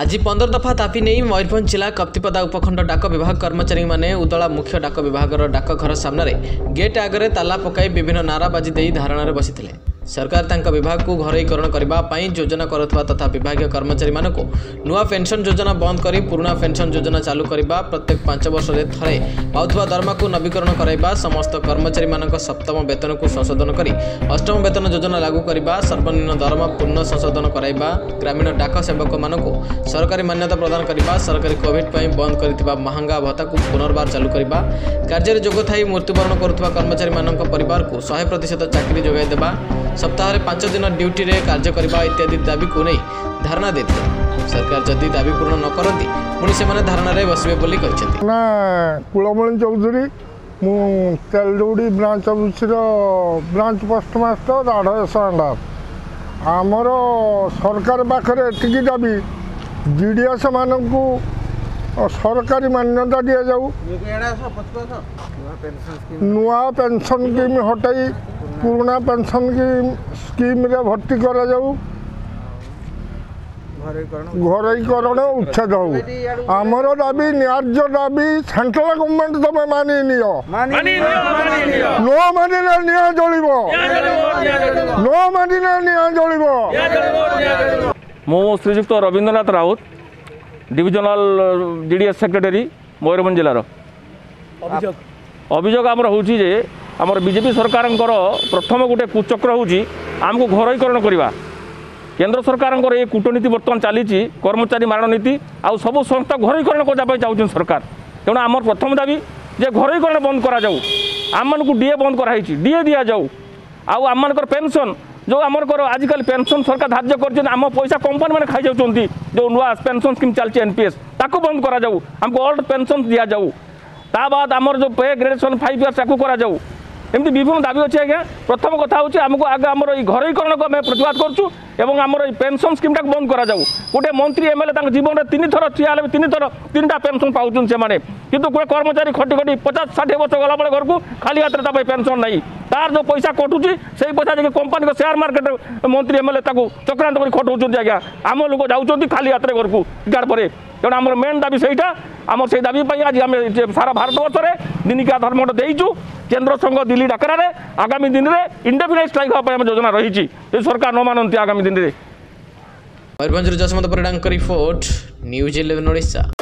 ଆଜି ପନ୍ଦର ଦଫା ତାପି ନେଇ ମୟୂରଭଞ୍ଜ ଜିଲ୍ଲା କପ୍ତିପଦା ଉପଖଣ୍ଡ ଡାକ ବିଭାଗ କର୍ମଚାରୀମାନେ ଉଦଳା ମୁଖ୍ୟ ଡାକ ବିଭାଗର ଡାକଘର ସାମ୍ନାରେ ଗେଟ୍ ଆଗରେ ତାଲା ପକାଇ ବିଭିନ୍ନ ନାରାବାଜି ଦେଇ ଧାରଣାରେ ବସିଥିଲେ ସରକାର ତାଙ୍କ ବିଭାଗକୁ ଘରୋଇକରଣ କରିବା ପାଇଁ ଯୋଜନା କରୁଥିବା ତଥା ବିଭାଗୀୟ କର୍ମଚାରୀମାନଙ୍କୁ ନୂଆ ପେନ୍ସନ୍ ଯୋଜନା ବନ୍ଦ କରି ପୁରୁଣା ପେନ୍ସନ୍ ଯୋଜନା ଚାଲୁ କରିବା ପ୍ରତ୍ୟେକ ପାଞ୍ଚ ବର୍ଷରେ ଥରେ ପାଉଥିବା ଦରମାକୁ ନବୀକରଣ କରାଇବା ସମସ୍ତ କର୍ମଚାରୀମାନଙ୍କ ସପ୍ତମ ବେତନକୁ ସଂଶୋଧନ କରି ଅଷ୍ଟମ ବେତନ ଯୋଜନା ଲାଗୁ କରିବା ସର୍ବନିମ୍ନ ଦରମା ପୂର୍ଣ୍ଣ ସଂଶୋଧନ କରାଇବା ଗ୍ରାମୀଣ ଡାକ ସେବକମାନଙ୍କୁ ସରକାରୀ ମାନ୍ୟତା ପ୍ରଦାନ କରିବା ସରକାରୀ କୋଭିଡ୍ ପାଇଁ ବନ୍ଦ କରିଥିବା ମହଙ୍ଗା ଭତ୍ତାକୁ ପୁନର୍ବାର ଚାଲୁ କରିବା କାର୍ଯ୍ୟରେ ଯୋଗ ଥାଇ ମୃତ୍ୟୁବରଣ କରୁଥିବା କର୍ମଚାରୀମାନଙ୍କ ପରିବାରକୁ ଶହେ ପ୍ରତିଶତ ଚାକିରି ଯୋଗାଇ ଦେବା ସପ୍ତାହରେ ପାଞ୍ଚ ଦିନ ଡ୍ୟୁଟିରେ କାର୍ଯ୍ୟ କରିବା ଇତ୍ୟାଦି ଦାବିକୁ ନେଇ ଧାରଣା ଦେଇଥିଲେ ସରକାର ଯଦି ଦାବି ପୂରଣ ନ କରନ୍ତି ପୁଣି ସେମାନେ ଧାରଣାରେ ବସିବେ ବୋଲି କହିଛନ୍ତି ନା କୁଳମଣି ଚୌଧୁରୀ ମୁଁ Teldaudi branch officer branch postmaster ରାଢ଼ ଆମର ସରକାର ପାଖରେ ଏତିକି ଦାବି ଜି ଡି ଏସ୍ ମାନଙ୍କୁ ସରକାରୀ ମାନ୍ୟତା ଦିଆଯାଉ ନୂଆ ପେନ୍ସନ୍ ସ୍କିମ୍ ହଟାଇ পুরোনা পেনশন স্কিমে ভর্তি করা যাও ঘরেকরণ উচ্ছেদ হোক আমার দাবি ন্যায্য দাবি সেন্ট্রাল গভর্নমেন্ট তুমি মানি নিও ন মানিলে নিয়া জলিব ন মানিলে নিয়া জলিব মু শ্রীযুক্ত Rabindranath Raut divisional DDS secretary Mayurbhanj জেলার অভিযোগ অভিযোগ আমার হচ্ছে যে আমার বিজেপি সরকারঙ্কর প্রথম গোটে কুচক্র হচ্ছে আমি ঘরোইকরণ করা কেন্দ্র সরকারঙ্কর এই কূটনীতি বর্তমান চালিছি কর্মচারী মারণনীতি আবু সংস্থা ঘরোইকরণ করা চাহুছেন সরকার তেমন আমার প্রথম দাবি যে ঘরোইকরণ বন্ধ করা যাও আমি ডিএ বন্ধ করা হয়েছি ডিএ দিয়া যাও আউ আমার পেনশন যে আমার আজকাল পেনশন সরকার ধার্য করছেন আমার পয়সা কোম্পানি মানে খাই যাচ্ছেন যে নূয়া পেনশন স্কিম চালছে এনপিএস তাকে বন্ধ করা যাও আমি অল্ড পেনশন দিয়া যাও তা বাদ আমার যে পে গ্রেডেসন ফাইভ ইয়ার্স তাকে করা যাও এমনি বিভিন্ন দাবি অছি আজ্ঞা প্রথম কথা হচ্ছে আমি আগে আমার এই ঘরীকরণকে আমি প্রতিবাদ করছু এবং আমার এই পেনশন স্কিমটা বন্ধ করা যাও গোটে মন্ত্রী এমএলএ তাঁর জীবনে তিন থর ঠিয়া হলে তিন থর তিনটা পেনশন পাচ্ছেন সে কিন্তু গোটে কর্মচারী খটি খটি পচাশ ষাঠিয়ে বর্ষ গলাবেলে ঘরক খালি হাতে তা পেনশন নাই তার যে পয়সা কটুছি সেই পয়সা যাই কোম্পানির সেয়ার মার্কেট মন্ত্রী এমএলএ তাকে চক্রান্ত করে খটাউছেন আজ্ঞা আমার লোক যাচ্ছেন খালি হাতে ঘরক পরে তেমন আমার মেন দাবি সেইটা আমার সেই দাবি আজ আমি সারা ভারতবর্ষে ଦିନିକିଆ ଧର୍ମଟେ ଦେଇଛୁ କେନ୍ଦ୍ର ସଂଘ ଦିଲ୍ଲୀ ଡାକରାରେ ଆଗାମୀ ଦିନରେ ଇଣ୍ଡେଫିନାଇଟ୍ ଷ୍ଟ୍ରାଇକ୍ ହେବା ପାଇଁ ଆମ ଯୋଜନା ରହିଛି ଯଦି ସରକାର ନ ମାନନ୍ତି ଆଗାମୀ ଦିନରେ ମୟୂରଭଞ୍ଜରୁ ଯଶମନ୍ତ ପରିଡ଼ାଙ୍କ ରିପୋର୍ଟ ନ୍ୟୁଜ୍ ଇଲେଭେନ୍ ଓଡ଼ିଶା